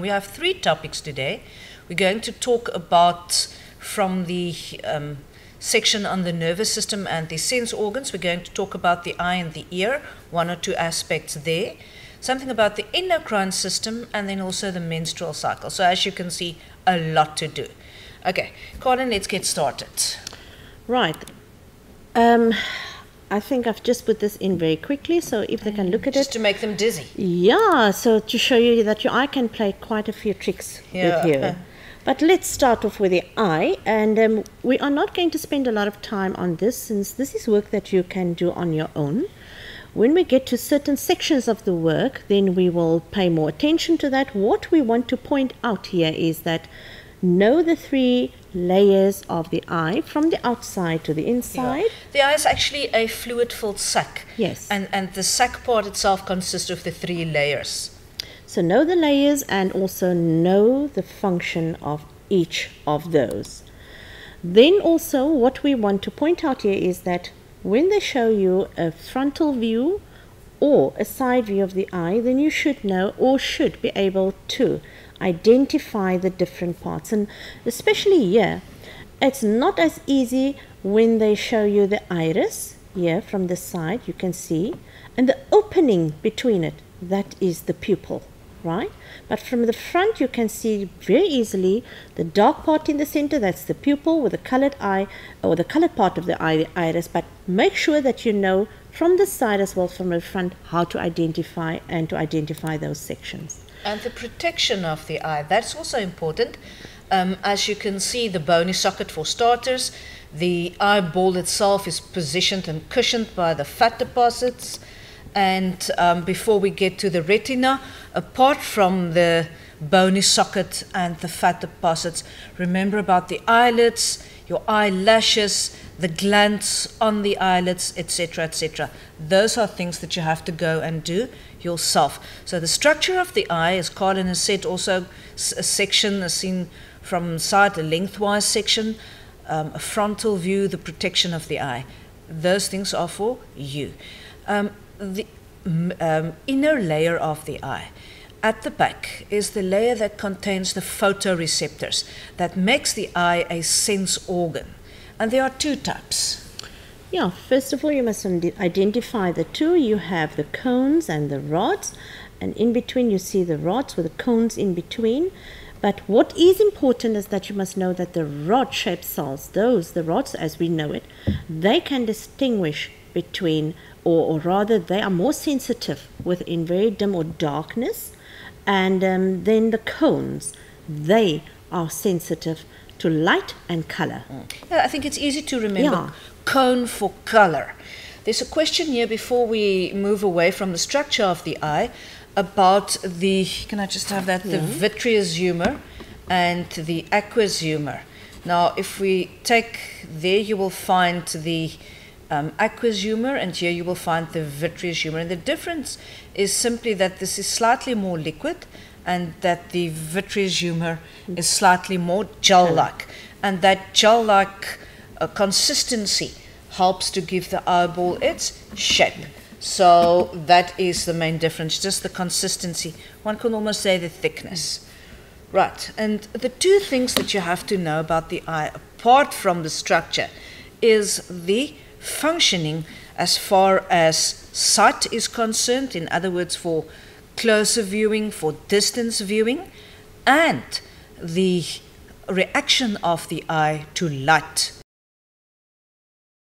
We have three topics today. We're going to talk about from the um, section on the nervous system and the sense organs. We're going to talk about the eye and the ear, one or two aspects there. Something about the endocrine system and then also the menstrual cycle. So, as you can see, a lot to do. Okay, Carlyn, let's get started. Right. Um, I think I've just put this in very quickly, so if they can look at Just it. to make them dizzy. Yeah, so to show you that your eye can play quite a few tricks Yeah. with you. But let's start off with the eye, and um, we are not going to spend a lot of time on this since this is work that you can do on your own. When we get to certain sections of the work, then we will pay more attention to that. What we want to point out here is that know the three layers of the eye from the outside to the Yeah. inside. The eye is actually a fluid filled sac. Yes. And, and the sac part itself consists of the three layers. So know the layers and also know the function of each of those. Then also what we want to point out here is that when they show you a frontal view or a side view of the eye, then you should know or should be able to identify the different parts. And especially here, it's not as easy when they show you the iris here from the side, you can see, and the opening between it, that is the pupil, right? But from the front, you can see very easily the dark part in the center, that's the pupil with the colored eye, or the colored part of the eye, the iris. But make sure that you know from the side as well from the front how to identify and to identify those sections. And the protection of the eye, that's also important. Um, as you can see, the bony socket for starters, the eyeball itself is positioned and cushioned by the fat deposits. And um, before we get to the retina, apart from the bony socket and the fat deposits, remember about the eyelids, your eyelashes, the glands on the eyelids, etc., etc. Those are things that you have to go and do yourself. So the structure of the eye, as Carlyn has said, also a section, a seen from side, a lengthwise section, um, a frontal view, the protection of the eye. Those things are for you. Um, the um, inner layer of the eye. At the back is the layer that contains the photoreceptors that makes the eye a sense organ. And there are two types. Yeah, first of all, you must identify the two. You have the cones and the rods, and in between, you see the rods with the cones in between. But what is important is that you must know that the rod shaped cells, those, the rods as we know it, they can distinguish between, or, or rather, they are more sensitive within very dim or darkness. And um, then the cones, they are sensitive to light and color. Yeah, I think it's easy to remember. Yeah. Cone for color. There's a question here before we move away from the structure of the eye about the, can I just have that? The vitreous humor and the aqueous humor. Now, if we take there, you will find the um, aqueous humor, and here you will find the vitreous humor. And the difference is simply that this is slightly more liquid, and that the vitreous humor is slightly more gel-like, and that gel-like uh, consistency helps to give the eyeball its shape. So that is the main difference, just the consistency. One can almost say the thickness. Right, and the two things that you have to know about the eye, apart from the structure, is the functioning as far as sight is concerned, in other words, for closer viewing, for distance viewing, and the reaction of the eye to light.